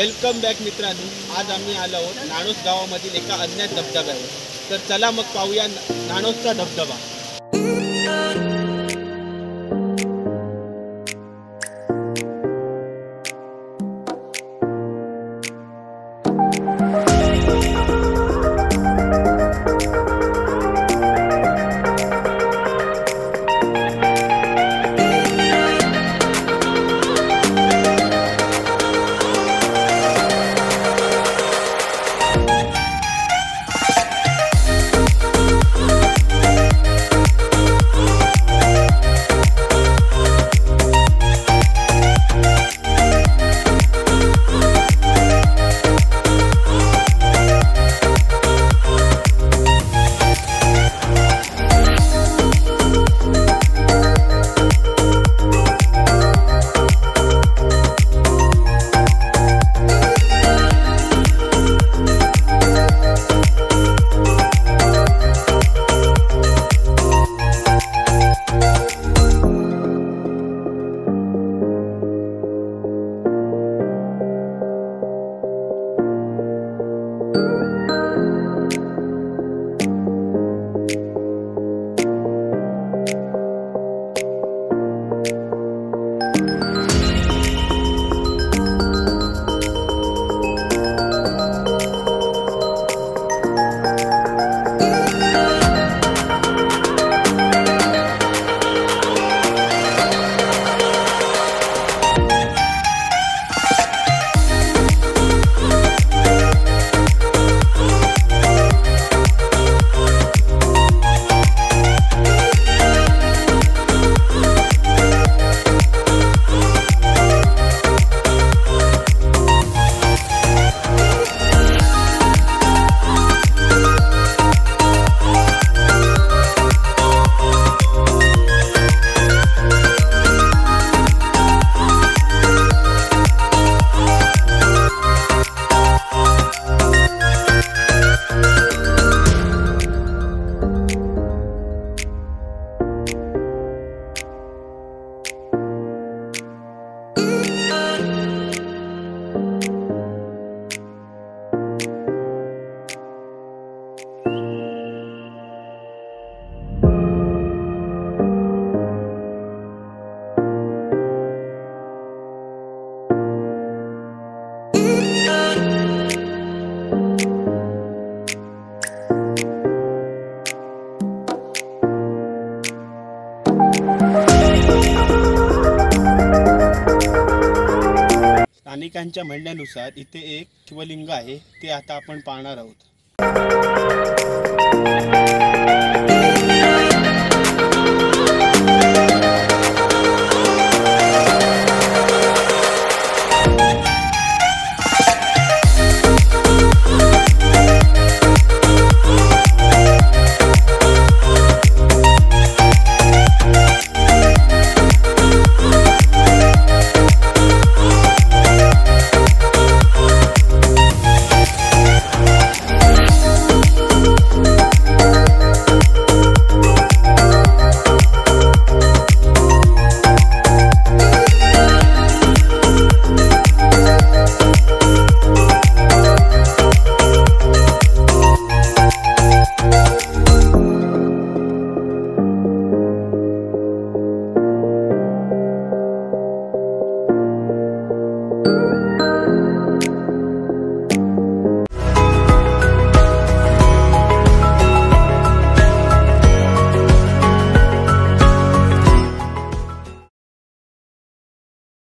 Welcome back मित्रांनो. आज आम्ही आलो आहोत नाणोस गावामधील एका अज्ञात धबधब्यावर. तर चला मग पाहूया नाणोसचा धबधबा. स्थानिकांच्या म्हणण्यानुसार इथे एक शिवलिंग आहे ते आता आपण पाहणार आहोत.